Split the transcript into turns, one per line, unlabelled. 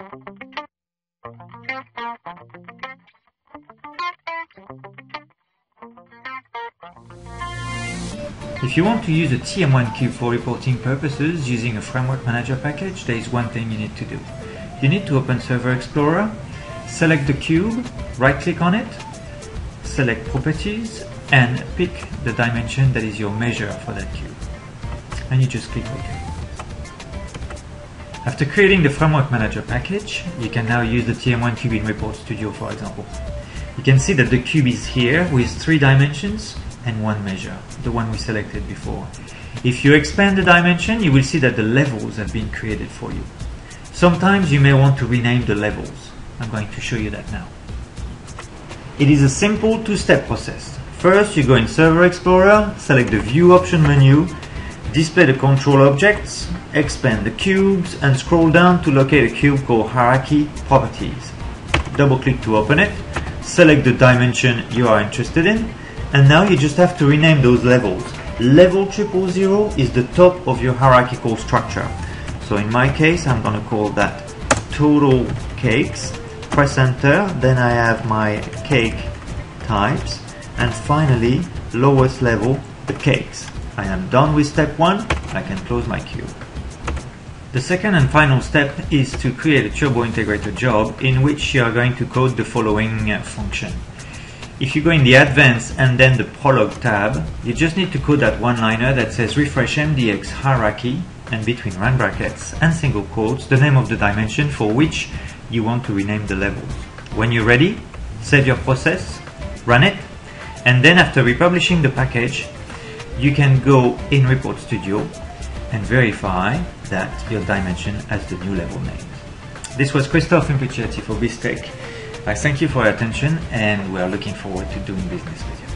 If you want to use a TM1 cube for reporting purposes using a Framework Manager package, there is one thing you need to do. You need to open Server Explorer, select the cube, right click on it, select Properties, and pick the dimension that is your measure for that cube. And you just click OK. After creating the Framework Manager package, you can now use the TM1 cube in Report Studio for example. You can see that the cube is here with three dimensions and one measure, the one we selected before. If you expand the dimension, you will see that the levels have been created for you. Sometimes you may want to rename the levels. I'm going to show you that now. It is a simple two-step process. First, you go in Server Explorer, select the View option menu, display the control objects, expand the cubes, and scroll down to locate a cube called Hierarchy Properties. Double click to open it, select the dimension you are interested in, and now you just have to rename those levels. Level triple zero is the top of your hierarchical structure. So in my case, I'm going to call that total cakes. Press enter, then I have my cake types, and finally, lowest level, the cakes. I am done with step one, I can close my cube. The second and final step is to create a Turbo Integrator job in which you are going to code the following uh, function. If you go in the Advanced and then the Prolog tab, you just need to code that one-liner that says refresh MDX hierarchy and between round brackets and single quotes the name of the dimension for which you want to rename the levels. When you're ready, save your process, run it, and then after republishing the package, you can go in Report Studio and verify that your dimension has the new level name. This was Christophe Implicati for Bistech. I thank you for your attention and we are looking forward to doing business with you.